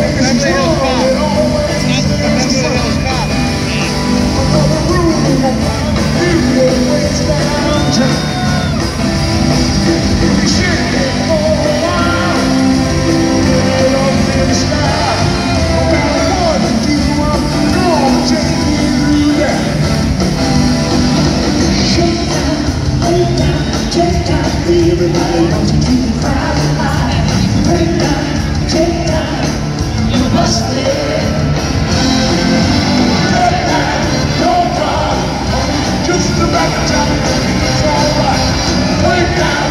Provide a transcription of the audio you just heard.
Vamos, down.